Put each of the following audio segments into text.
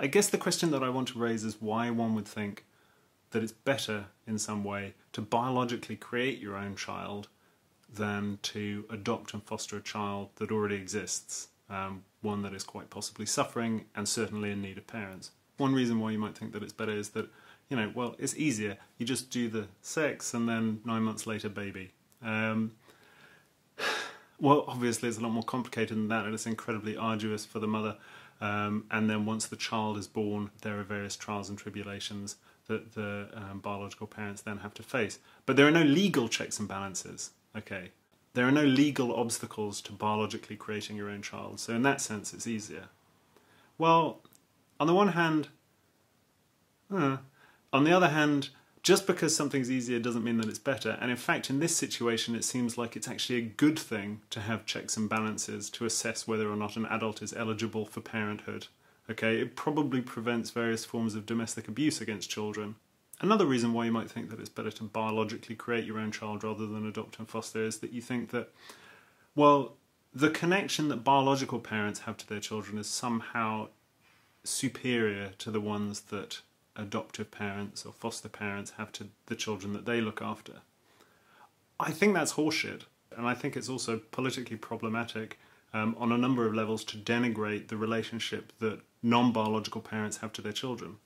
I guess the question that I want to raise is why one would think that it's better in some way to biologically create your own child than to adopt and foster a child that already exists, um, one that is quite possibly suffering and certainly in need of parents. One reason why you might think that it's better is that, you know, well, it's easier. You just do the sex and then nine months later, baby. Um, well, obviously, it's a lot more complicated than that, and it's incredibly arduous for the mother. Um, and then once the child is born, there are various trials and tribulations that the um, biological parents then have to face. But there are no legal checks and balances. Okay, there are no legal obstacles to biologically creating your own child. So in that sense, it's easier. Well, on the one hand, uh, on the other hand, just because something's easier doesn't mean that it's better. And in fact, in this situation, it seems like it's actually a good thing to have checks and balances to assess whether or not an adult is eligible for parenthood. Okay, it probably prevents various forms of domestic abuse against children. Another reason why you might think that it's better to biologically create your own child rather than adopt and foster is that you think that, well, the connection that biological parents have to their children is somehow superior to the ones that adoptive parents or foster parents have to the children that they look after. I think that's horseshit, and I think it's also politically problematic um, on a number of levels to denigrate the relationship that non biological parents have to their children.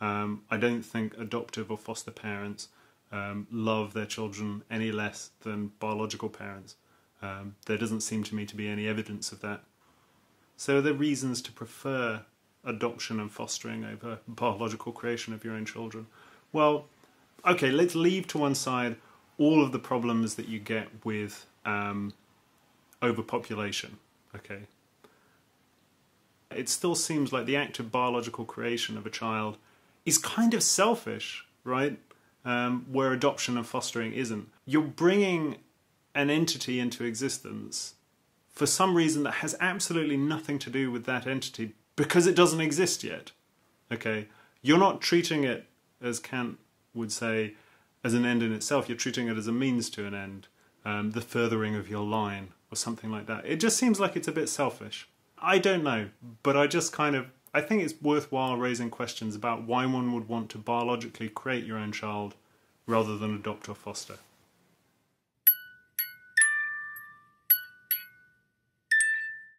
Um, I don't think adoptive or foster parents um, love their children any less than biological parents. Um, there doesn't seem to me to be any evidence of that. So, are there reasons to prefer adoption and fostering over biological creation of your own children? Well, okay, let's leave to one side all of the problems that you get with um, overpopulation. Okay. It still seems like the act of biological creation of a child is kind of selfish, right? Um, where adoption and fostering isn't. You're bringing an entity into existence for some reason that has absolutely nothing to do with that entity because it doesn't exist yet. Okay, you're not treating it as Kant would say as an end in itself. You're treating it as a means to an end, um, the furthering of your line or something like that. It just seems like it's a bit selfish. I don't know, but I just kind of I think it's worthwhile raising questions about why one would want to biologically create your own child rather than adopt or foster.